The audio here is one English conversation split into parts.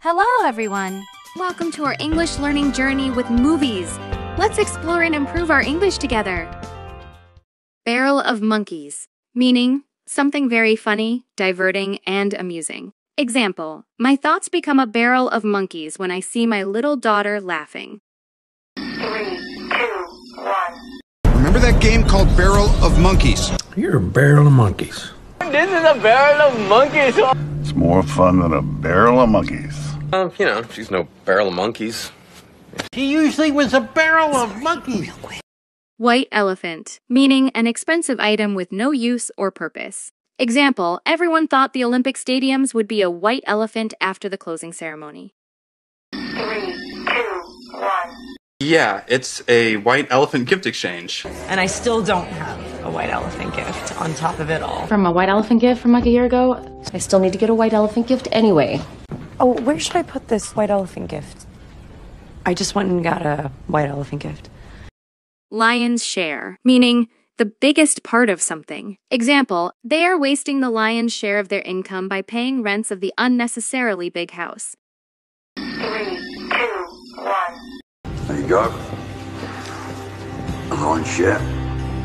Hello, everyone! Welcome to our English learning journey with movies. Let's explore and improve our English together. Barrel of Monkeys, meaning something very funny, diverting, and amusing. Example My thoughts become a barrel of monkeys when I see my little daughter laughing. Three, two, one. Remember that game called Barrel of Monkeys? You're a barrel of monkeys. This is a barrel of monkeys. It's more fun than a barrel of monkeys. Um, you know, she's no barrel of monkeys. He usually was a barrel of monkeys. White elephant, meaning an expensive item with no use or purpose. Example Everyone thought the Olympic stadiums would be a white elephant after the closing ceremony. Three, two, one. Yeah, it's a white elephant gift exchange. And I still don't have a white elephant gift on top of it all. From a white elephant gift from like a year ago, I still need to get a white elephant gift anyway. Oh, where should I put this white elephant gift? I just went and got a white elephant gift. Lion's share, meaning the biggest part of something. Example, they are wasting the lion's share of their income by paying rents of the unnecessarily big house. Three, two, one. There you go. I'm going shit.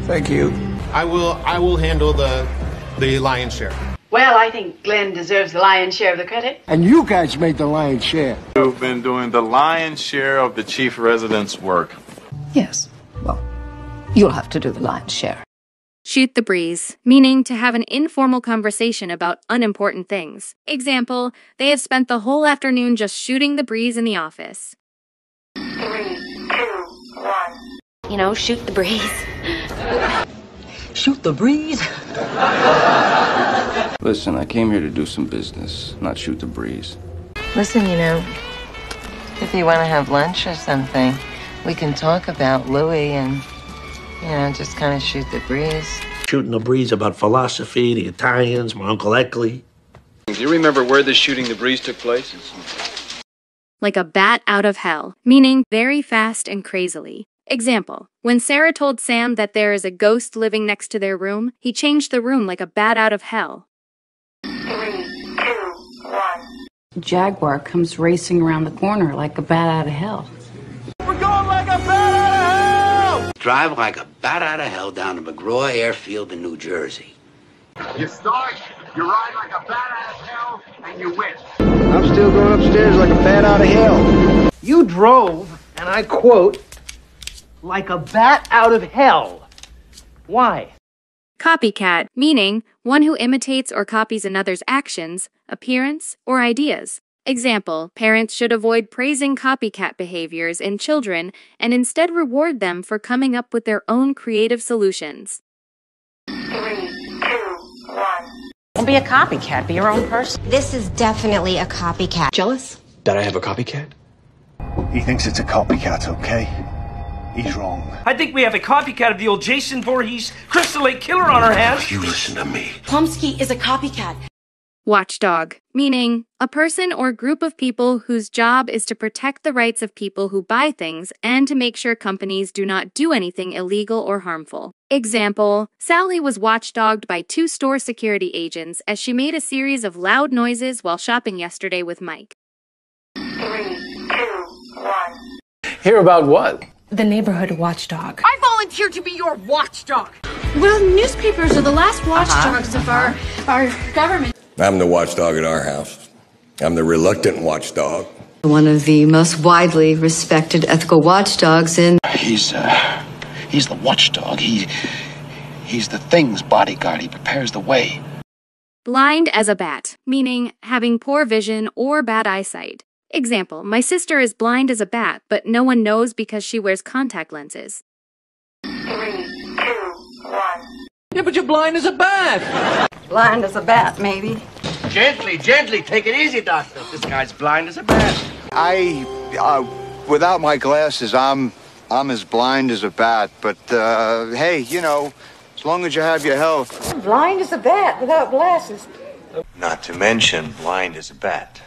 Thank you. I will I will handle the the lion's share. Well, I think Glenn deserves the lion's share of the credit. And you guys made the lion's share. You've been doing the lion's share of the chief resident's work. Yes. Well, you'll have to do the lion's share. Shoot the breeze, meaning to have an informal conversation about unimportant things. Example, they have spent the whole afternoon just shooting the breeze in the office. Three, two, one. You know, shoot the breeze. Shoot the breeze. Listen, I came here to do some business, not shoot the breeze. Listen, you know, if you want to have lunch or something, we can talk about Louis and, you know, just kind of shoot the breeze. Shooting the breeze about philosophy, the Italians, my Uncle Eckley. Do you remember where this shooting the breeze took place? Like a bat out of hell, meaning very fast and crazily. Example, when Sarah told Sam that there is a ghost living next to their room, he changed the room like a bat out of hell. Jaguar comes racing around the corner like a bat out of hell. We're going like a bat out of hell. Drive like a bat out of hell down to McGraw Airfield in New Jersey. You start, you ride like a bat out of hell, and you win. I'm still going upstairs like a bat out of hell. You drove, and I quote, like a bat out of hell. Why? Copycat, meaning one who imitates or copies another's actions, appearance, or ideas. Example, parents should avoid praising copycat behaviors in children and instead reward them for coming up with their own creative solutions. Three, two, one. Don't be a copycat, be your own person. This is definitely a copycat. Jealous? Did I have a copycat? He thinks it's a copycat, okay? He's wrong. I think we have a copycat of the old Jason Voorhees Crystal Lake Killer on our hands. You listen to me. Plumsky is a copycat. Watchdog, meaning a person or group of people whose job is to protect the rights of people who buy things and to make sure companies do not do anything illegal or harmful. Example Sally was watchdogged by two store security agents as she made a series of loud noises while shopping yesterday with Mike. Three, two, one. Hear about what? The neighborhood watchdog. I volunteer to be your watchdog. Well, newspapers are the last watchdogs of our our government. I'm the watchdog at our house. I'm the reluctant watchdog. One of the most widely respected ethical watchdogs in. He's, uh, he's the watchdog. He, he's the thing's bodyguard. He prepares the way. Blind as a bat, meaning having poor vision or bad eyesight. Example, my sister is blind as a bat, but no one knows because she wears contact lenses. Three, two, one. Yeah, but you're blind as a bat. Blind as a bat, maybe. Gently, gently, take it easy, Doctor. This guy's blind as a bat. I, uh, without my glasses, I'm, I'm as blind as a bat. But uh, hey, you know, as long as you have your health. Blind as a bat without glasses. Not to mention blind as a bat.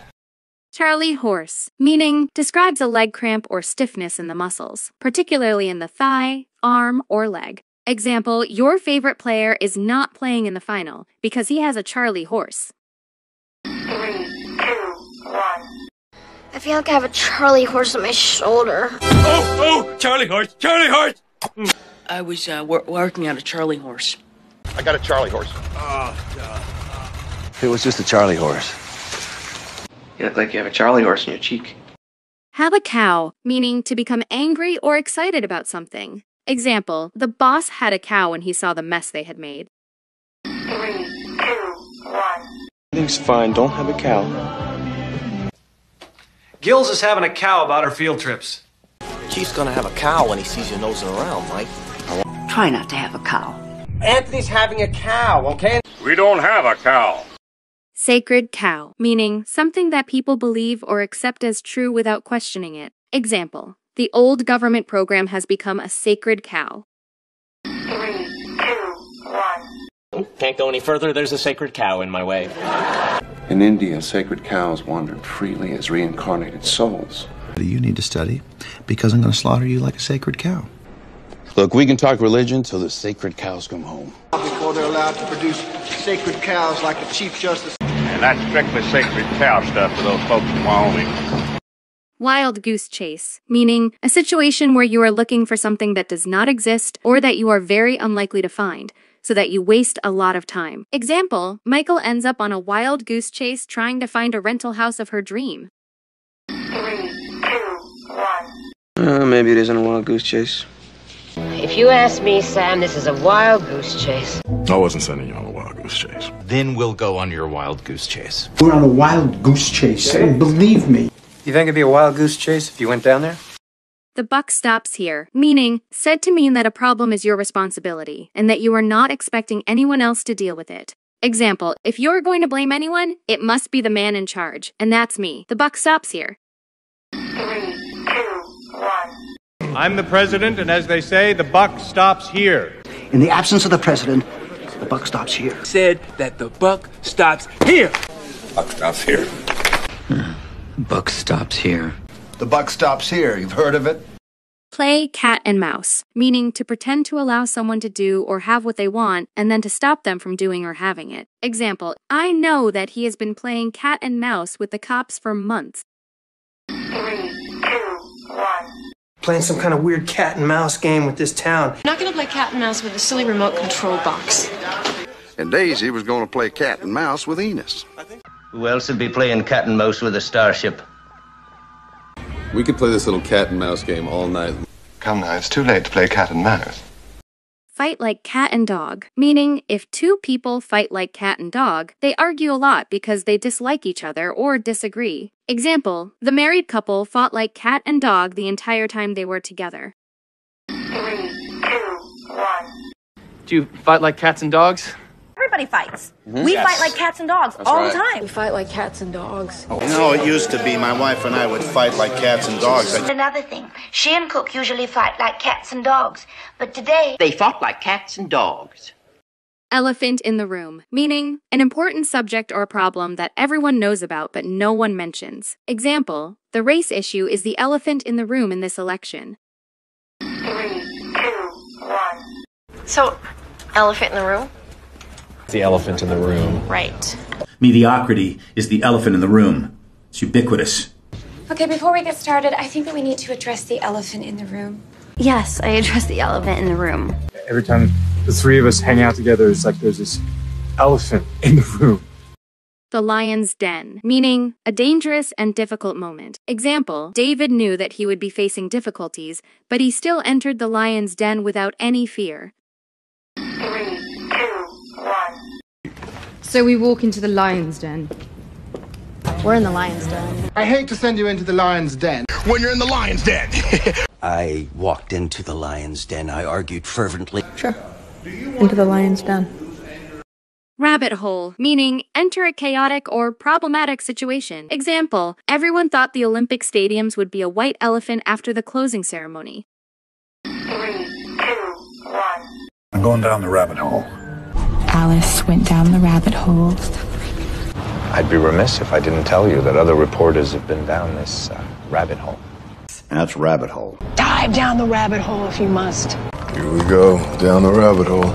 Charlie horse, meaning describes a leg cramp or stiffness in the muscles, particularly in the thigh, arm, or leg. Example, your favorite player is not playing in the final because he has a Charlie horse. Three, two, one. I feel like I have a Charlie horse on my shoulder. Oh, oh, Charlie horse, Charlie horse. I was uh, wor- working on a Charlie horse. I got a Charlie horse. It was just a Charlie horse. You look like you have a Charlie horse in your cheek. Have a cow, meaning to become angry or excited about something. Example, the boss had a cow when he saw the mess they had made. Three, two, one. Everything's fine. Don't have a cow. Gills is having a cow about her field trips. Chief's gonna have a cow when he sees you nosing around, Mike. Try not to have a cow. Anthony's having a cow, okay? We don't have a cow. Sacred cow, meaning something that people believe or accept as true without questioning it. Example, the old government program has become a sacred cow. Three, two, one. Can't go any further. There's a sacred cow in my way. In India, sacred cows wandered freely as reincarnated souls. You need to study because I'm going to slaughter you like a sacred cow. Look, we can talk religion till the sacred cows come home. Before they're allowed to produce sacred cows like the Chief Justice. And that's strictly sacred cow stuff for those folks in Wyoming. Wild goose chase, meaning a situation where you are looking for something that does not exist or that you are very unlikely to find, so that you waste a lot of time. Example, Michael ends up on a wild goose chase trying to find a rental house of her dream. Uh, maybe it isn't a wild goose chase. If you ask me, Sam, this is a wild goose chase. I wasn't sending you on a wild goose chase. Then we'll go on your wild goose chase. We're on a wild goose chase. Believe me. You think it'd be a wild goose chase if you went down there? The buck stops here, meaning said to mean that a problem is your responsibility and that you are not expecting anyone else to deal with it. Example, if you're going to blame anyone, it must be the man in charge, and that's me. The buck stops here. Three, two, one. I'm the president, and as they say, the buck stops here. In the absence of the president, the buck stops here. Said that the buck stops here. Buck stops here. Hmm. Buck stops here. The buck stops here. You've heard of it? Play cat and mouse, meaning to pretend to allow someone to do or have what they want and then to stop them from doing or having it. Example, I know that he has been playing cat and mouse with the cops for months. Playing some kind of weird cat and mouse game with this town. I'm not gonna play cat and mouse with a silly remote control box. And Daisy was going to play cat and mouse with Enos. Who else would be playing cat and mouse with a starship? We could play this little cat and mouse game all night. Come now, it's too late to play cat and mouse. Fight like cat and dog, meaning if two people fight like cat and dog, they argue a lot because they dislike each other or disagree. Example, the married couple fought like cat and dog the entire time they were together. Three, two, one. Do you fight like cats and dogs? Everybody fights. Mhm. We Yes. fight like cats and dogs That's all right. the time. We fight like cats and dogs. You know, it used to be my wife and I would fight like cats and dogs. I- Another thing, she and Cook usually fight like cats and dogs, but today They fought like cats and dogs. Elephant in the room, meaning an important subject or problem that everyone knows about but no one mentions. Example, the race issue is the elephant in the room in this election. Three, two, one. So, elephant in the room? The elephant in the room. Right. Mediocrity is the elephant in the room. It's ubiquitous. Okay, before we get started, I think that we need to address the elephant in the room. Yes, I address the elephant in the room. Every time the three of us hang out together, it's like there's this elephant in the room. The lion's den, meaning a dangerous and difficult moment. Example, David knew that he would be facing difficulties, but he still entered the lion's den without any fear. So we walk into the lion's den. We're in the lion's den. I hate to send you into the lion's den. When you're in the lion's den. I walked into the lion's den. I argued fervently. Sure. Into the lion's den. Rabbit hole, meaning enter a chaotic or problematic situation. Example, everyone thought the Olympic stadiums would be a white elephant after the closing ceremony. Three, two, one. I'm going down the rabbit hole. Alice went down the rabbit hole. I'd be remiss if I didn't tell you that other reporters have been down this uh, rabbit hole. And that's rabbit hole. Dive down the rabbit hole if you must. Here we go, down the rabbit hole.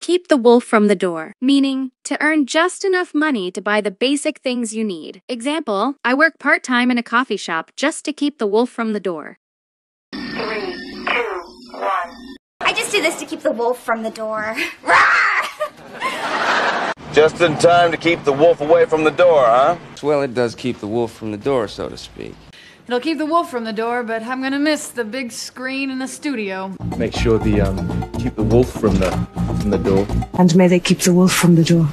keep the wolf from the door, meaning to earn just enough money to buy the basic things you need. Example, I work part time in a coffee shop just to keep the wolf from the door. Three, two, one. I just do this to keep the wolf from the door. Just in time to keep the wolf away from the door, huh? Well, it does keep the wolf from the door, so to speak. It'll keep the wolf from the door, but I'm gonna miss the big screen in the studio. Make sure the um keep the wolf from the from the door. And may they keep the wolf from the door.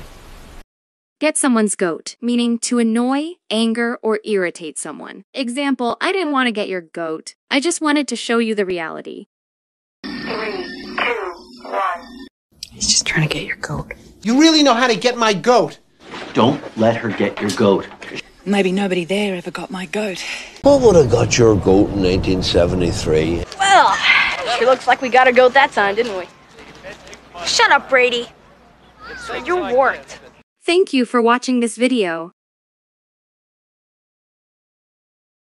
Get someone's goat, meaning to annoy, anger, or irritate someone. Example, I didn't want to get your goat. I just wanted to show you the reality. Three, two, one. He's just trying to get your goat. You really know how to get my goat. Don't let her get your goat. Maybe nobody there ever got my goat. What would have got your goat in 1973? Well, sure looks like we got a goat that time, didn't we? Shut up, Brady. You're warped. Thank you for watching this video.